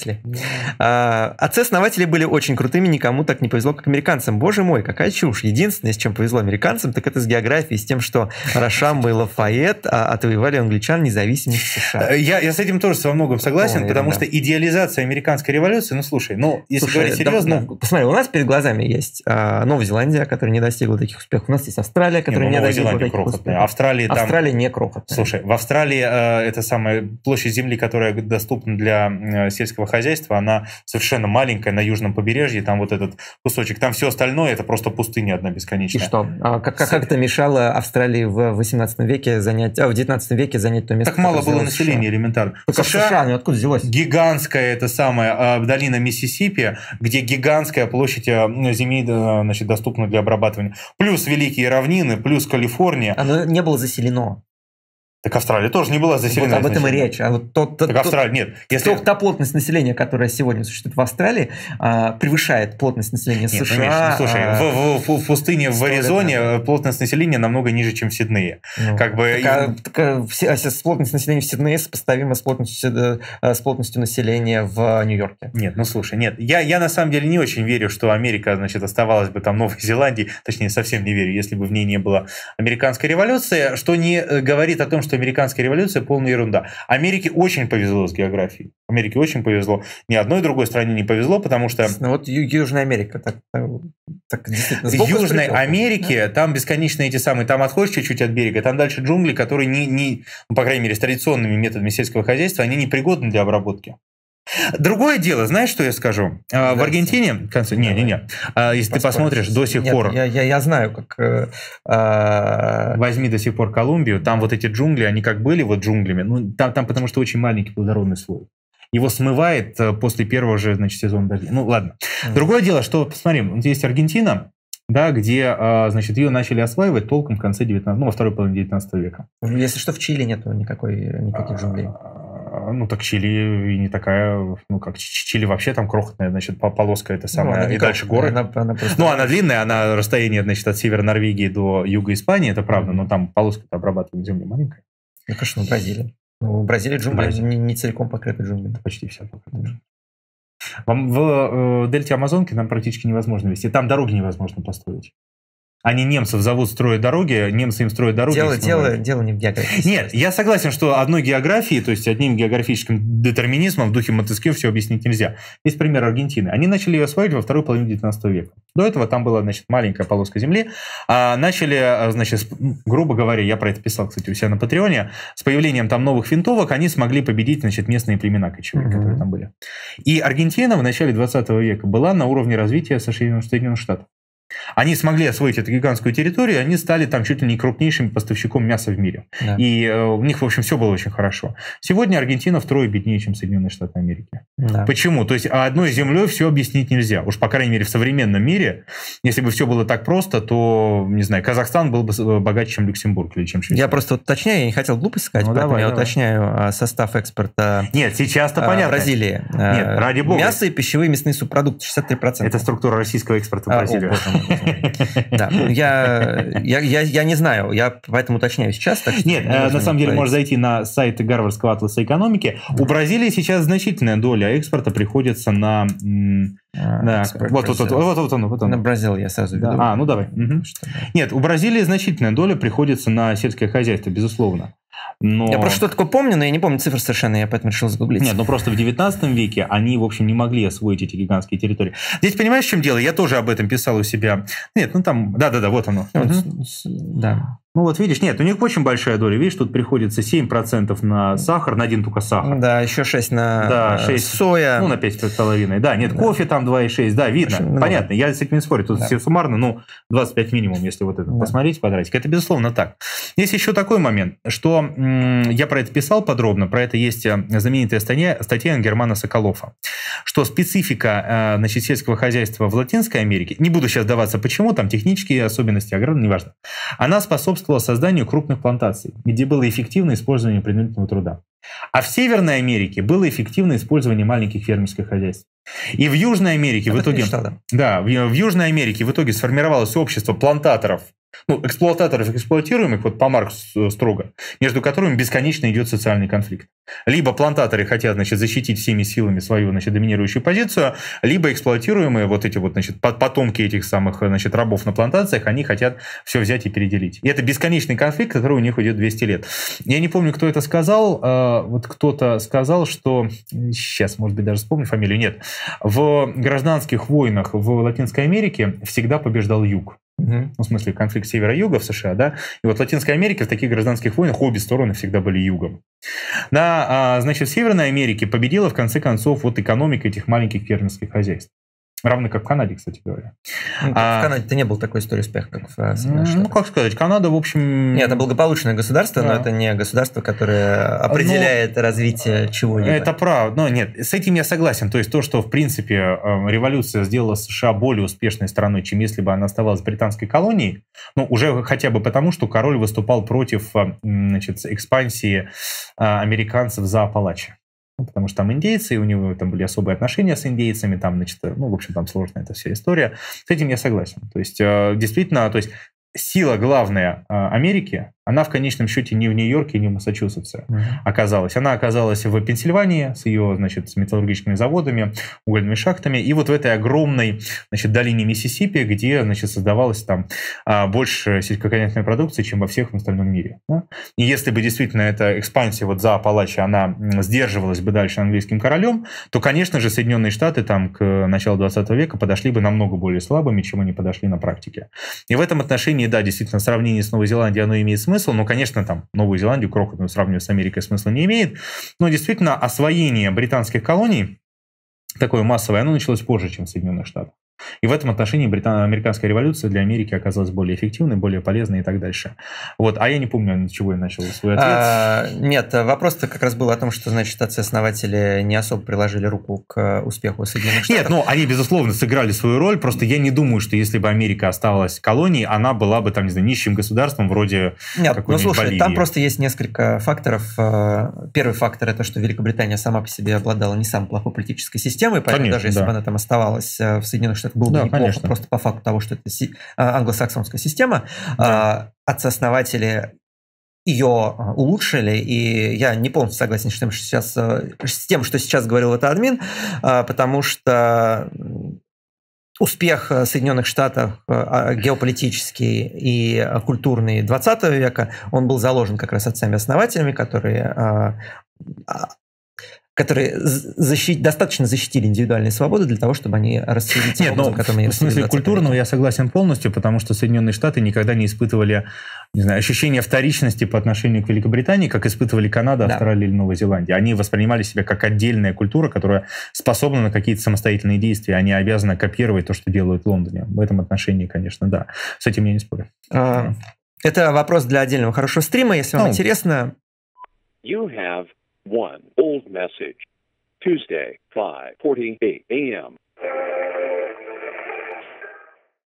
числе. А, Отцы-основатели были очень крутыми, никому так не повезло, как американцам. Боже мой, какая чушь. Единственное, с чем повезло американцам, так это с географией, с тем, что Рошам и Лафайет а, отвоевали англичан независимость США. Я, я с этим тоже во многом согласен, потому да. что идеализация американской революции, ну слушай, ну если слушай, говорить серьезно... Да, ну, посмотри, у нас перед глазами есть а, Новая Зеландия, которая не достигла таких успехов. У нас есть Австралия, которая не, ну, не достигла таких крохотная. успехов. Там... Австралия не крохотная. Слушай, в Австралии э, это самая площадь земли, которая доступна для э, сельского хозяйства, она совершенно маленькая на южном побережье, там вот этот кусочек, там все остальное это просто пустыня одна бесконечная. И что? А как, как это мешало Австралии в 18 веке занять, а в 19 веке занять то место? Так мало было населения США. элементарно. Только США, США ну, откуда взялось? Гигантская это самая э, долина Миссисипи, где гигантская площадь э, земли значит, доступна для обрабатывания. Плюс великие равнины, плюс Калифорния. Оно не было заселено. Так Австралия тоже не была заселена. Вот об этом и речь. А вот тот, так Австралия, нет. Если... Та плотность населения, которая сегодня существует в Австралии, а, превышает плотность населения нет, США. Миш, ну, слушай, а... в, в, в пустыне в Аризоне это... плотность населения намного ниже, чем в Сиднее. Ну, как бы... так, а, так, а, а плотность населения в Сиднее сопоставима с плотностью, э, с плотностью населения в Нью-Йорке. Нет, ну слушай, нет. Я, я на самом деле не очень верю, что Америка, значит, оставалась бы там Новой Зеландии. Точнее, совсем не верю, если бы в ней не было американской революции, что не э, говорит о том, что американская революция полная ерунда. Америке очень повезло с географией. Америке очень повезло. Ни одной другой стране не повезло, потому что... Ну вот Южная Америка так, так действительно... В Южной Америке да. там бесконечно эти самые... Там отходишь чуть-чуть от берега, там дальше джунгли, которые не, не... Ну, по крайней мере, с традиционными методами сельского хозяйства, они не пригодны для обработки. Другое дело, знаешь, что я скажу? Да, в Аргентине, конце, не, не, не, а, если ты посмотришь до сих Нет, пор, я, я, я знаю, как э, а, возьми до сих пор Колумбию, там вот эти джунгли, они как были вот джунглями, ну там, там потому что очень маленький плодородный слой. Его смывает э, после первого же, значит, сезона дождей. Ну ладно. Mm. Другое дело, что посмотри, вот есть Аргентина, да, где, а, значит, ее начали осваивать толком в конце 19, ну, во второй половине 19 века. Если что, в Чили нет никакой, никаких джунглей. А, ну, так Чили и не такая, ну, как Чили вообще там крохотная, значит, полоска это самая, ну, и дальше горы. Она, она просто... Ну, она длинная, она расстояние, значит, от севера Норвегии до юга Испании, это правда, но там полоска обрабатываемой земли маленькая. Ну, конечно, в Бразилии. Ну, в Бразилии джунгли Бразилия. не, не целиком покрыты джунглями. Почти все покрыты. В, в э, дельте Амазонки нам практически невозможно вести. Там дороги невозможно построить. Они немцев зовут строить дороги, немцы им строят дороги. Дело, дело, дело не в географии. Нет, я согласен, что одной географии, то есть одним географическим детерминизмом в духе Монтескье все объяснить нельзя. Есть пример Аргентины. Они начали ее осваивать во второй половине 19 века. До этого там была, значит, маленькая полоска земли. А начали, а, значит, грубо говоря, я про это писал, кстати, у себя на Патреоне, с появлением там новых винтовок они смогли победить, значит, местные племена кочевые, mm-hmm. которые там были. И Аргентина в начале 20 века была на уровне развития Соединенных Штатов. Они смогли освоить эту гигантскую территорию, они стали там чуть ли не крупнейшим поставщиком мяса в мире. Да. И э, у них, в общем, все было очень хорошо. Сегодня Аргентина втрое беднее, чем Соединенные Штаты Америки. Да. Почему? То есть одной землей все объяснить нельзя. Уж, по крайней мере, в современном мире, если бы все было так просто, то, не знаю, Казахстан был бы э, богаче, чем Люксембург или чем Швейцария. Я просто уточняю, я не хотел глупость сказать, ну, поэтому давай, я давай. уточняю а, состав экспорта Нет, сейчас-то а, понятно. Бразилии. Нет, ради бога. Мясо и пищевые мясные субпродукты 63%. Это структура российского экспорта в Бразилию. Да, я, я, я, я не знаю, я поэтому уточняю сейчас. Так Нет, э, на самом деле, можно зайти на сайт Гарвардского атласа экономики. У Бразилии сейчас значительная доля экспорта приходится на... Да, вот, вот, вот, вот, вот он, вот он. На Бразил я сразу веду. А, ну давай. Нет, у Бразилии значительная доля приходится на сельское хозяйство, безусловно. Но... Я просто что такое помню, но я не помню цифр совершенно, я поэтому решил загуглить. Нет, ну просто в 19 веке они, в общем, не могли освоить эти гигантские территории. Здесь понимаешь, в чем дело? Я тоже об этом писал у себя. Нет, ну там, да-да-да, вот оно. Вот. Да. Ну вот видишь, нет, у них очень большая доля. Видишь, тут приходится 7% на сахар, на один только сахар. Да, еще 6 на да, 6, соя. Ну, на 5,5. Да, нет, да. кофе там 2,6. Да, видно. Очень Понятно, я с этим не спорю. Тут да. все суммарно, ну, 25 минимум, если вот это да. посмотреть квадратик. Это, безусловно, так. Есть еще такой момент, что я про это писал подробно, про это есть э, знаменитая статья, статья Германа Соколова, что специфика э, значит, сельского хозяйства в Латинской Америке, не буду сейчас даваться почему, там технические особенности, ограды, неважно, она способствует способствовало созданию крупных плантаций, где было эффективное использование принудительного труда. А в Северной Америке было эффективное использование маленьких фермерских хозяйств. И в Южной Америке в итоге... Да, в, в Южной Америке в итоге сформировалось общество плантаторов ну, эксплуататоров и эксплуатируемых, вот по Марксу строго, между которыми бесконечно идет социальный конфликт. Либо плантаторы хотят, значит, защитить всеми силами свою, значит, доминирующую позицию, либо эксплуатируемые, вот эти вот, значит, потомки этих самых, значит, рабов на плантациях, они хотят все взять и переделить. И это бесконечный конфликт, который у них идет 200 лет. Я не помню, кто это сказал, а, вот кто-то сказал, что, сейчас, может быть, даже вспомню фамилию, нет, в гражданских войнах в Латинской Америке всегда побеждал юг. Ну, в смысле, конфликт севера-юга в США, да. И вот в Латинской Америке в таких гражданских войнах обе стороны всегда были югом. На, а, значит, в Северной Америке победила, в конце концов, вот экономика этих маленьких фермерских хозяйств. Равно как в Канаде, кстати говоря. Ну, а, в Канаде-то не был такой истории успеха, как в э, Соединенных Ну, как сказать, Канада, в общем... Нет, это благополучное государство, да. но это не государство, которое определяет но... развитие чего-либо. Это правда. Но нет, с этим я согласен. То есть то, что, в принципе, э, революция сделала США более успешной страной, чем если бы она оставалась британской колонией, ну, уже хотя бы потому, что король выступал против э, значит, экспансии американцев за Апалачи. Ну, потому что там индейцы, и у него там были особые отношения с индейцами, там, значит, ну, в общем, там сложная эта вся история. С этим я согласен. То есть, э, действительно, то есть сила главная э, Америки она в конечном счете не в Нью-Йорке, не в Массачусетсе mm-hmm. оказалась. Она оказалась в Пенсильвании с ее, значит, с металлургическими заводами, угольными шахтами, и вот в этой огромной, значит, долине Миссисипи, где, значит, создавалось там а, больше сельскохозяйственной продукции, чем во всех остальном мире. Да? И если бы действительно эта экспансия вот за Апалачи, она сдерживалась бы дальше английским королем, то, конечно же, Соединенные Штаты там к началу 20 века подошли бы намного более слабыми, чем они подошли на практике. И в этом отношении, да, действительно, сравнение с Новой Зеландией, оно имеет смысл, смысл. Ну, конечно, там Новую Зеландию крохотную сравнивать с Америкой смысла не имеет. Но действительно освоение британских колоний такое массовое, оно началось позже, чем в Соединенных Штатах. И в этом отношении британ... американская революция для Америки оказалась более эффективной, более полезной и так дальше. Вот. А я не помню, на чего я начал свой ответ. А, нет, вопрос-то как раз был о том, что, значит, отцы-основатели не особо приложили руку к успеху Соединенных Штатов. Нет, ну, они, безусловно, сыграли свою роль, просто я не думаю, что если бы Америка оставалась колонией, она была бы, там, не знаю, нищим государством вроде Нет, ну, слушай, Боливии. там просто есть несколько факторов. Э, первый фактор – это что Великобритания сама по себе обладала не самой плохой политической системой, поэтому Конечно, даже если да. бы она там оставалась э, в Соединенных Штатах, было да, бы неплохо, конечно. просто по факту того, что это а, англосаксонская система. Да. А, отцы-основатели ее а, улучшили, и я не полностью согласен с тем, что сейчас, с тем, что сейчас говорил это админ, потому что успех Соединенных Штатов геополитический и культурный 20 века, он был заложен как раз отцами-основателями, которые которые защит, достаточно защитили индивидуальные свободы для того, чтобы они расцвели Нет, образом, ну, они В смысле культурного я согласен полностью, потому что Соединенные Штаты никогда не испытывали не знаю, ощущение вторичности по отношению к Великобритании, как испытывали Канада, да. Австралия или Новая Зеландия. Они воспринимали себя как отдельная культура, которая способна на какие-то самостоятельные действия, они обязаны копировать то, что делают в Лондоне. В этом отношении, конечно, да. С этим я не спорю. А, это вопрос для отдельного хорошего стрима. Если вам ну, интересно... You have One old message. Tuesday, 5:48 a.m.